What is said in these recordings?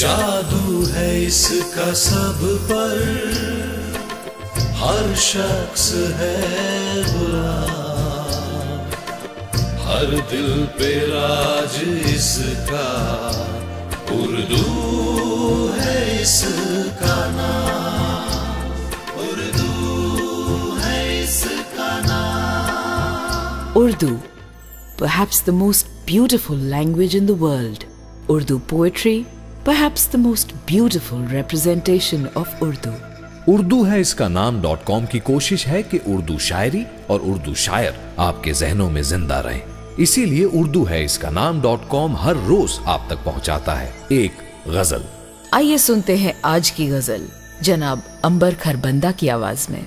جادو ہے اس کا سب پر۔ ہر شخص ہے برا۔ ہر دل پہ راج اس کا۔ اردو ہے اس کا نام۔ اردو ہے اس کا نام۔ Urdu, perhaps the most beautiful language in the world. Urdu poetry, perhaps the most beautiful representation of Urdu. Urdu ہے اس کا نام ڈاٹ کام کی کوشش ہے کہ اردو شاعری اور اردو شاعر آپ کے ذہنوں میں زندہ رہیں۔ اسی لیے اردو ہے اس کا نام ڈاٹ کام ہر روز آپ تک پہنچاتا ہے۔ ایک غزل۔ آئیے سنتے ہیں آج کی غزل۔ جناب امبر کھربندہ کی آواز میں۔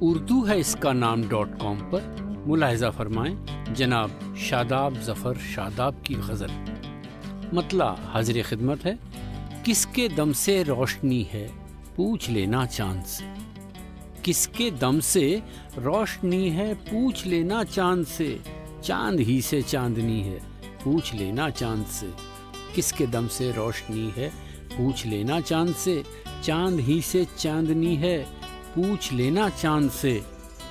اردو ہے اس کا نام ڈاٹ کام پر۔ ملاحظہ فرمائیں۔ جناب شاداب ظفر شاداب کی غزل۔ مطلع حاضر خدمت ہے۔ کس کے دم سے روشنی ہے؟ پوچھ لینا چاند سے کس کے دم سے روشنی ہے؟ پوچھ لینا چاند سے چاند ہی سے چاندنی ہے۔ پوچھ لینا چاند سے کس کے دم سے روشنی ہے؟ پوچھ لینا چاند سے چاند ہی سے چاندنی ہے۔ پوچھ لینا چاند سے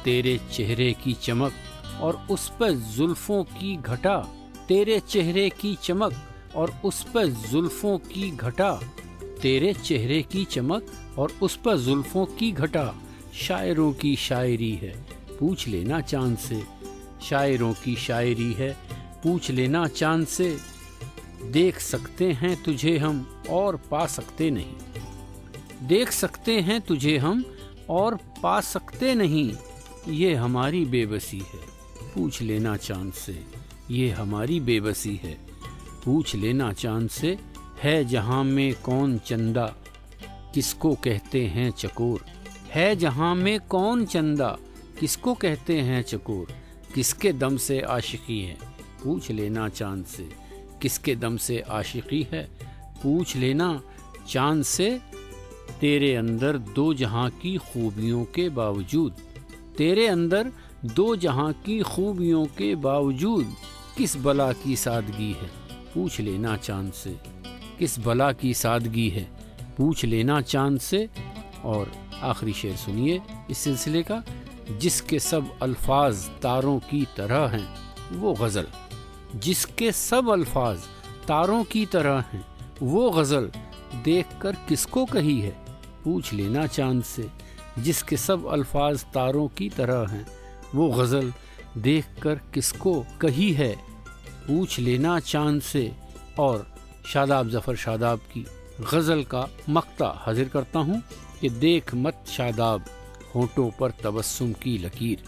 تیرے چہرے کی چمک اور اس پہ زلفوں کی گھٹا۔ تیرے چہرے کی چمک۔ اور اس پہ زلفوں کی گھٹا، تیرے چہرے کی چمک اور اس پر زلفوں کی گھٹا۔ شاعروں کی شاعری ہے، پوچھ لینا چاند سے۔ شاعروں کی شاعری ہے، پوچھ لینا چاند سے۔ دیکھ سکتے ہیں تجھے ہم اور پا سکتے نہیں۔ دیکھ سکتے ہیں تجھے ہم اور پا سکتے نہیں۔ یہ ہماری بے بسی ہے، پوچھ لینا چاند سے۔ یہ ہماری بے بسی ہے۔ پوچھ لینا چاند سے، ہے جہاں میں کون چندہ؟ کس کو کہتے ہیں چکور؟ ہے جہاں میں کون چندہ؟ کس کو کہتے ہیں چکور؟ کس کے دم سے عاشقی ہے پوچھ لینا چاند سے۔ کس کے دم سے عاشقی ہے؟ پوچھ لینا چاند سے۔ تیرے اندر دو جہاں کی خوبیوں کے باوجود۔ تیرے اندر دو جہاں کی خوبیوں کے باوجود۔ کس بلا کی سادگی ہے؟ پوچھ لینا چاند سے، کس بلا کی سادگی ہے؟ پوچھ لینا چاند سے۔ اور آخری شعر سنیے اس سلسلے کا، جس کے سب الفاظ تاروں کی طرح ہیں، وہ غزل۔ جس کے سب الفاظ تاروں کی طرح ہیں، وہ غزل۔ دیکھ کر کس کو کہی ہے؟ پوچھ لینا چاند سے۔ جس کے سب الفاظ تاروں کی طرح ہیں، وہ غزل۔ دیکھ کر کس کو کہی ہے؟ پوچھ لینا چاند سے اور شاداب ظفر شاداب کی غزل کا مقطع حاضر کرتا ہوں کہ دیکھ مت شاداب ہونٹوں پر تبسم کی لکیر۔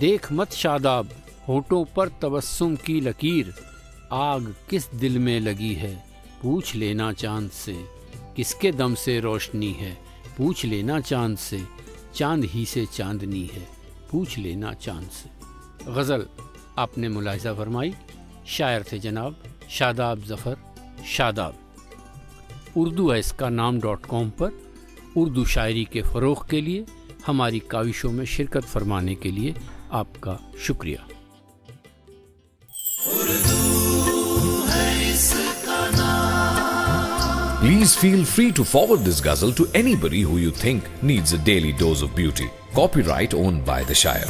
دیکھ مت شاداب ہونٹوں پر تبسم کی لکیر۔ آگ کس دل میں لگی ہے؟ پوچھ لینا چاند سے۔ کس کے دم سے روشنی ہے؟ پوچھ لینا چاند سے۔ چاند ہی سے چاندنی ہے۔ پوچھ لینا چاند سے۔ غزل آپ نے ملاحظہ فرمائی۔ شاعر تھے جناب، شاداب ظفر، شاداب۔ اردو ہے اس کا نام ڈاٹ کام پر۔ اردو شاعری کے فروغ کے لیے، ہماری کاوشوں میں شرکت فرمانے کے لیے آپ کا شکریہ۔ Please feel free to forward this ghazal to anybody who you think needs a daily dose of copyright owned by the شاعر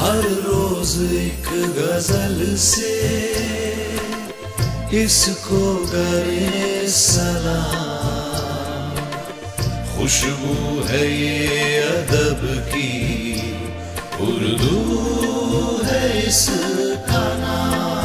ہر روز ایک غزل سے اس کو کرے سلام۔ خوشبو ہے یہ ادب کی، اردو ہے اس کا نام۔